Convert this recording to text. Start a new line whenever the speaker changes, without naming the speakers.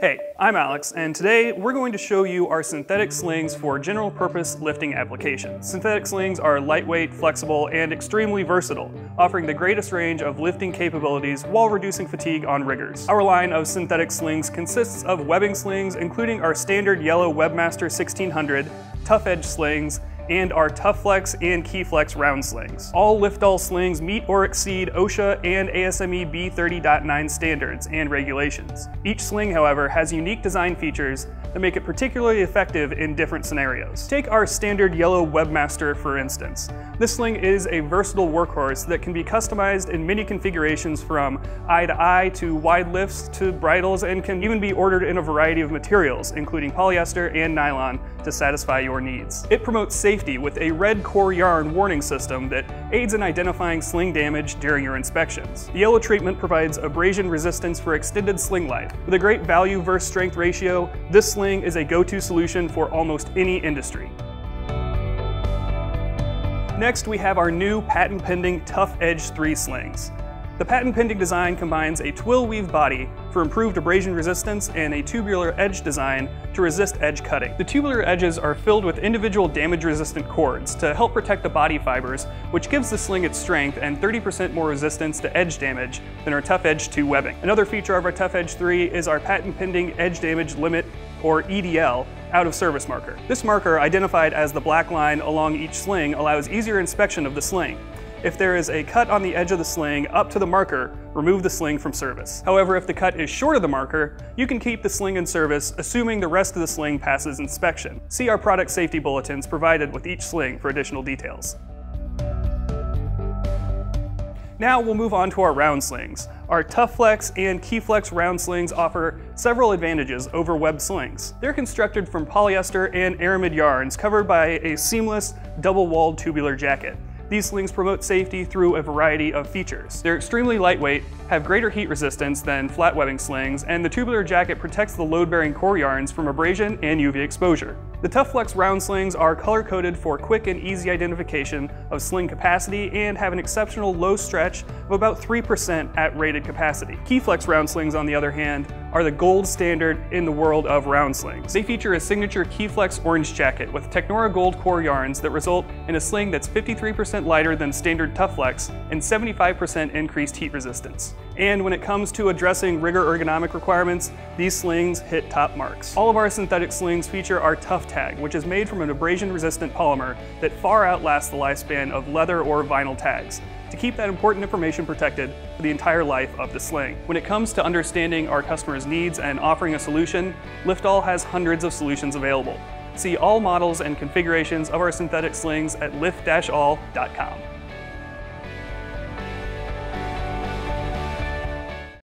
Hey, I'm Alex, and today we're going to show you our synthetic slings for general purpose lifting applications. Synthetic slings are lightweight, flexible, and extremely versatile, offering the greatest range of lifting capabilities while reducing fatigue on riggers. Our line of synthetic slings consists of webbing slings, including our standard yellow Webmaster 1600, tough edge slings, and our Tuflex and KeyFlex round slings. All Lift-All slings meet or exceed OSHA and ASME B30.9 standards and regulations. Each sling, however, has unique design features that make it particularly effective in different scenarios. Take our standard yellow Webmaster for instance. This sling is a versatile workhorse that can be customized in many configurations from eye to eye to wide lifts to bridles and can even be ordered in a variety of materials, including polyester and nylon, to satisfy your needs. It promotes safety with a red core yarn warning system that aids in identifying sling damage during your inspections. The yellow treatment provides abrasion resistance for extended sling life. With a great value versus strength ratio, this sling is a go-to solution for almost any industry. Next, we have our new patent-pending Tuff-Edge 3 slings. The patent-pending design combines a twill weave body for improved abrasion resistance and a tubular edge design to resist edge cutting. The tubular edges are filled with individual damage-resistant cords to help protect the body fibers, which gives the sling its strength and 30% more resistance to edge damage than our Tuff-Edge 2 webbing. Another feature of our Tuff-Edge 3 is our patent-pending edge damage limit or EDL, out of service marker. This marker, identified as the black line along each sling, allows easier inspection of the sling. If there is a cut on the edge of the sling up to the marker, remove the sling from service. However, if the cut is short of the marker, you can keep the sling in service, assuming the rest of the sling passes inspection. See our product safety bulletins provided with each sling for additional details. Now we'll move on to our round slings. Our Tuflex and KeyFlex round slings offer several advantages over web slings. They're constructed from polyester and aramid yarns covered by a seamless, double-walled tubular jacket. These slings promote safety through a variety of features. They're extremely lightweight, have greater heat resistance than flat webbing slings, and the tubular jacket protects the load-bearing core yarns from abrasion and UV exposure. The Tuflex round slings are color-coded for quick and easy identification of sling capacity and have an exceptional low stretch of about 3% at rated capacity. KeyFlex round slings, on the other hand, are the gold standard in the world of round slings. They feature a signature KeyFlex orange jacket with Technora gold core yarns that result in a sling that's 53% lighter than standard Tuflex and 75% increased heat resistance. And when it comes to addressing rigger ergonomic requirements, these slings hit top marks. All of our synthetic slings feature our Tuff-Tag, which is made from an abrasion-resistant polymer that far outlasts the lifespan of leather or vinyl tags to keep that important information protected for the entire life of the sling. When it comes to understanding our customers' needs and offering a solution, Lift-All has hundreds of solutions available. See all models and configurations of our synthetic slings at lift-all.com.